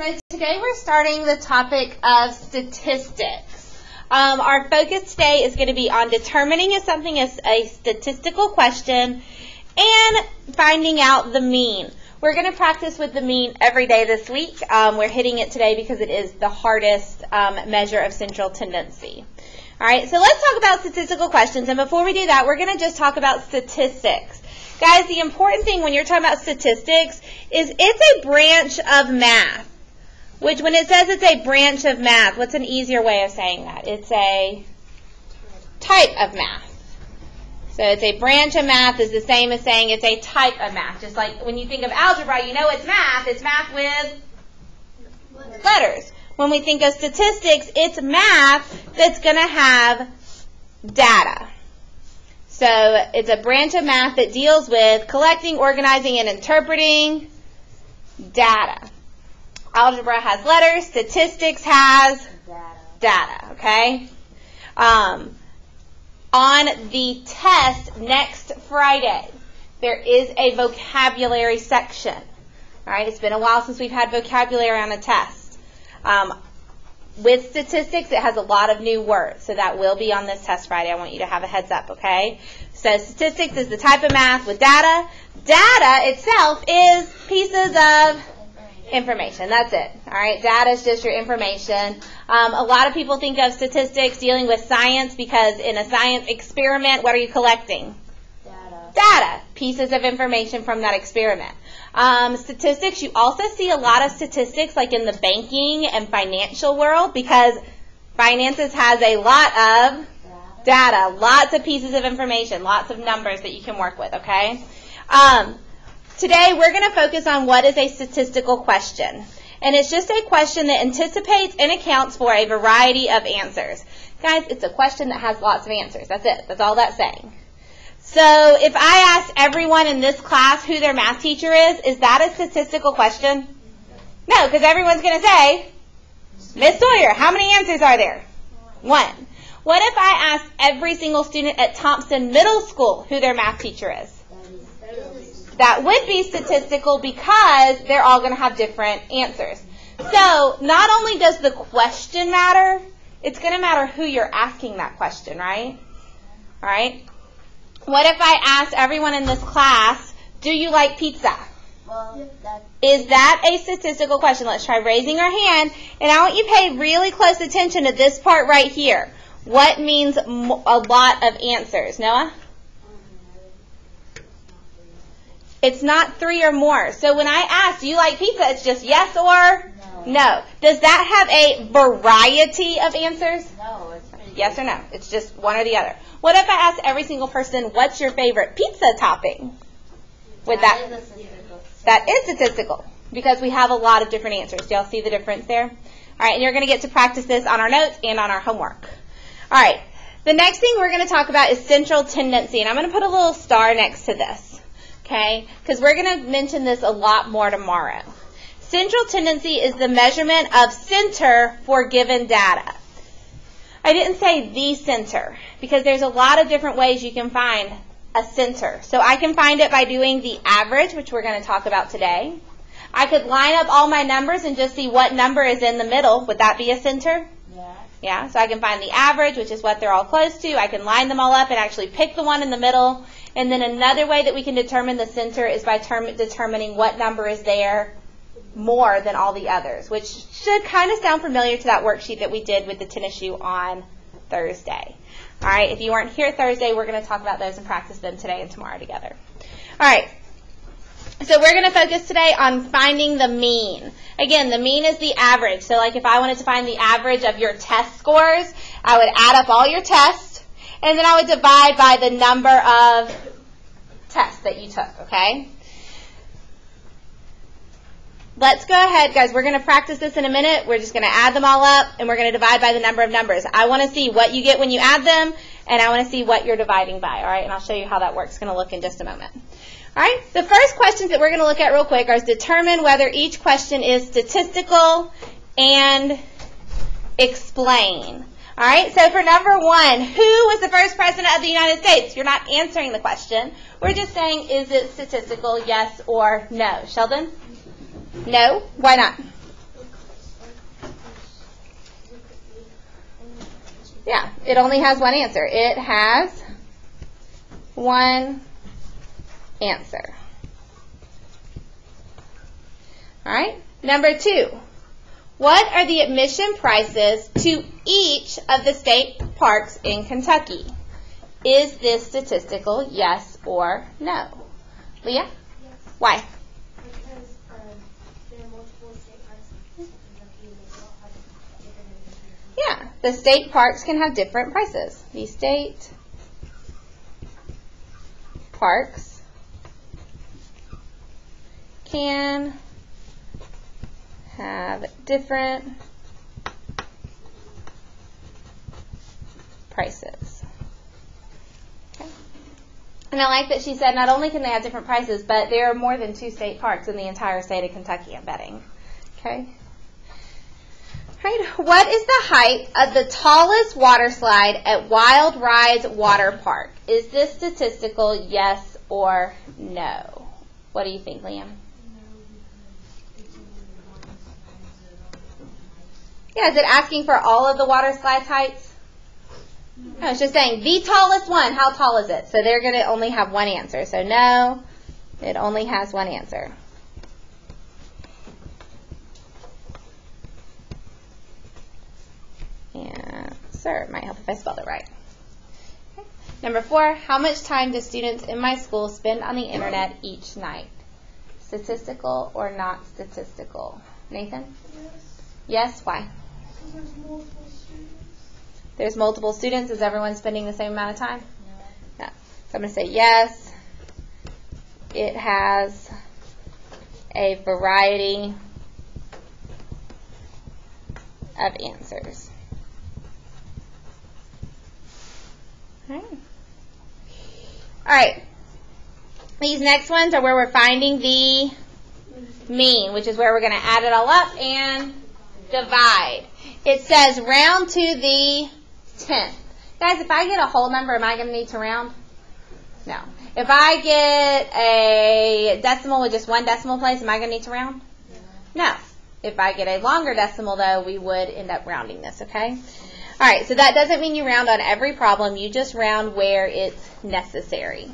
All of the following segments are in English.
So today we're starting the topic of statistics. Um, our focus today is going to be on determining if something is a statistical question and finding out the mean. We're going to practice with the mean every day this week. Um, we're hitting it today because it is the hardest um, measure of central tendency. All right, so let's talk about statistical questions. And before we do that, we're going to just talk about statistics. Guys, the important thing when you're talking about statistics is it's a branch of math. Which, when it says it's a branch of math, what's an easier way of saying that? It's a type of math. So it's a branch of math is the same as saying it's a type of math. Just like when you think of algebra, you know it's math. It's math with letters. When we think of statistics, it's math that's going to have data. So it's a branch of math that deals with collecting, organizing, and interpreting data. Algebra has letters, statistics has data, data okay? Um, on the test next Friday, there is a vocabulary section. All right, it's been a while since we've had vocabulary on a test. Um, with statistics, it has a lot of new words, so that will be on this test Friday. I want you to have a heads up, okay? So statistics is the type of math with data. Data itself is pieces of information. That's it. All right. Data is just your information. Um, a lot of people think of statistics dealing with science because in a science experiment, what are you collecting? Data. Data. Pieces of information from that experiment. Um, statistics, you also see a lot of statistics like in the banking and financial world because finances has a lot of data, lots of pieces of information, lots of numbers that you can work with, okay? Um, Today we're going to focus on what is a statistical question. And it's just a question that anticipates and accounts for a variety of answers. Guys, it's a question that has lots of answers. That's it. That's all that's saying. So if I ask everyone in this class who their math teacher is, is that a statistical question? No, because everyone's going to say, Miss Sawyer, how many answers are there? One. What if I ask every single student at Thompson Middle School who their math teacher is? That would be statistical because they're all going to have different answers. So not only does the question matter, it's going to matter who you're asking that question, right? All right. What if I asked everyone in this class, do you like pizza? Well, Is that a statistical question? Let's try raising our hand. And I want you to pay really close attention to this part right here. What means a lot of answers? Noah? It's not three or more. So when I ask, do you like pizza? It's just yes or no. no. Does that have a variety of answers? No, it's Yes or no? It's just one or the other. What if I ask every single person, what's your favorite pizza topping? Would that, that is statistical. that is statistical because we have a lot of different answers. Do y'all see the difference there? All right, and you're going to get to practice this on our notes and on our homework. All right, the next thing we're going to talk about is central tendency, and I'm going to put a little star next to this okay? Because we're going to mention this a lot more tomorrow. Central tendency is the measurement of center for given data. I didn't say the center because there's a lot of different ways you can find a center. So I can find it by doing the average, which we're going to talk about today. I could line up all my numbers and just see what number is in the middle. Would that be a center? Yeah. Yeah, so I can find the average, which is what they're all close to. I can line them all up and actually pick the one in the middle and then another way that we can determine the center is by term- determining what number is there more than all the others, which should kind of sound familiar to that worksheet that we did with the tennis shoe on Thursday. All right, if you weren't here Thursday, we're going to talk about those and practice them today and tomorrow together. All right, so we're going to focus today on finding the mean. Again, the mean is the average. So like if I wanted to find the average of your test scores, I would add up all your tests and then I would divide by the number of tests that you took, okay? Let's go ahead, guys. We're going to practice this in a minute. We're just going to add them all up, and we're going to divide by the number of numbers. I want to see what you get when you add them, and I want to see what you're dividing by, all right? And I'll show you how that works. Going to look in just a moment. All right, the first questions that we're going to look at real quick are determine whether each question is statistical and explain. All right, so for number one, who was the first president of the United States? You're not answering the question. We're just saying, is it statistical, yes or no? Sheldon? No? Why not? Yeah, it only has one answer. It has one answer. All right, number two. What are the admission prices to each of the state parks in Kentucky? Is this statistical, yes or no? Leah? Yes. Why? Because um, there are multiple state parks in Kentucky and they all have different. Yeah, the state parks can have different prices. The state parks can have different prices. Okay. And I like that she said not only can they have different prices, but there are more than two state parks in the entire state of Kentucky, I'm betting. Okay. Right. What is the height of the tallest water slide at Wild Rides Water Park? Is this statistical, yes or no? What do you think, Liam? Yeah, is it asking for all of the water slides heights? No, it's just saying the tallest one. How tall is it? So they're going to only have one answer. So no, it only has one answer. And sir, it might help if I spelled it right. Okay. Number four, how much time do students in my school spend on the internet each night? Statistical or not statistical? Nathan? Yes. Yes, why? There's multiple students. There's multiple students. Is everyone spending the same amount of time? No. No. So I'm going to say yes. It has a variety of answers. All right. All right. These next ones are where we're finding the mean, which is where we're going to add it all up and divide. It says round to the tenth. Guys, if I get a whole number, am I going to need to round? No. If I get a decimal with just one decimal place, am I going to need to round? No. If I get a longer decimal, though, we would end up rounding this, okay? All right, so that doesn't mean you round on every problem. You just round where it's necessary.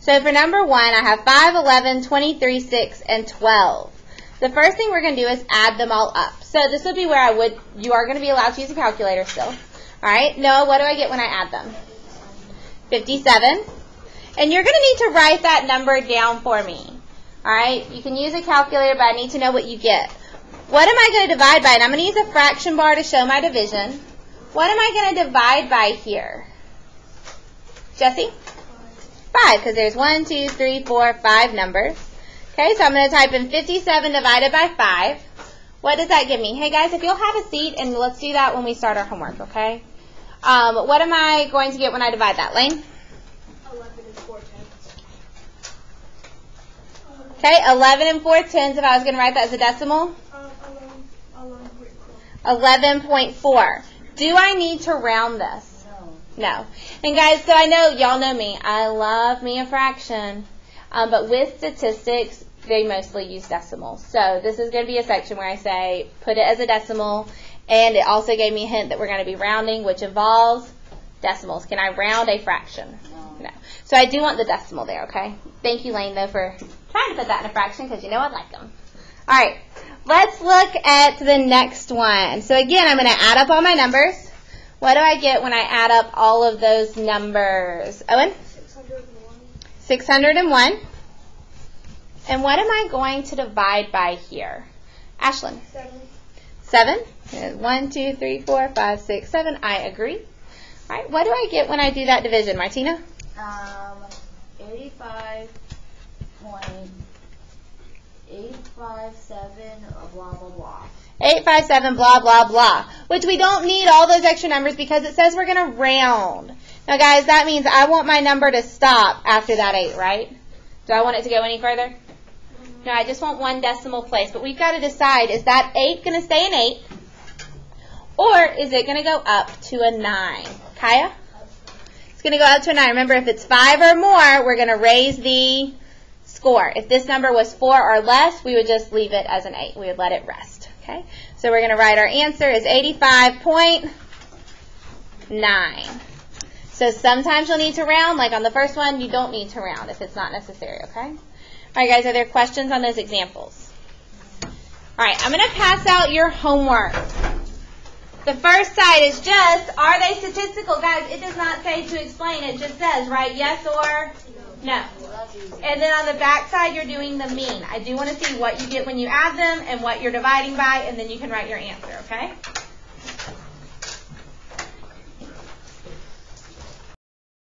So for number one, I have 5, 11, 23, 6, and 12. The first thing we're going to do is add them all up. So this would be where I would, you are going to be allowed to use a calculator still. All right, Noah, what do I get when I add them? 57. And you're going to need to write that number down for me. All right, you can use a calculator, but I need to know what you get. What am I going to divide by? And I'm going to use a fraction bar to show my division. What am I going to divide by here? Jesse? 5, because there's one, two, three, four, five numbers. Okay, so I'm going to type in 57 divided by 5. What does that give me? Hey guys, if you'll have a seat, and let's do that when we start our homework, okay? Um, what am I going to get when I divide that, Lane? 11 and 4 tenths. Okay, 11 and 4 tenths, if I was going to write that as a decimal. 11, 11.4. 11.4. Do I need to round this? No. No. And guys, so I know y'all know me. I love me a fraction. Um, but with statistics, they mostly use decimals. So this is going to be a section where I say put it as a decimal. And it also gave me a hint that we're going to be rounding, which involves decimals. Can I round a fraction? No. So I do want the decimal there, okay? Thank you, Lane, though, for trying to put that in a fraction because you know I like them. All right. Let's look at the next one. So again, I'm going to add up all my numbers. What do I get when I add up all of those numbers? Owen? 601. 601. And what am I going to divide by here? Ashlyn? 7. 7. There's One, two, three, four, five, six, seven. I agree. All right. What do I get when I do that division, Martina? Um, eighty-five point eight five seven, blah blah blah. 857, blah, blah, blah. Which we don't need all those extra numbers because it says we're going to round. Now, guys, that means I want my number to stop after that 8, right? Do I want it to go any further? No, I just want one decimal place. But we've got to decide, is that 8 going to stay an 8? Or is it going to go up to a 9? Kaya? It's going to go up to a 9. Remember, if it's 5 or more, we're going to raise the score. If this number was 4 or less, we would just leave it as an 8. We would let it rest. Okay? So we're going to write our answer is 85 point. 9. So sometimes you'll need to round, like on the first one, you don't need to round if it's not necessary, okay? All right, guys, are there questions on those examples? All right, I'm going to pass out your homework. The first side is just, are they statistical? Guys, it does not say to explain. It just says, right, yes or no. And then on the back side, you're doing the mean. I do want to see what you get when you add them and what you're dividing by, and then you can write your answer, okay?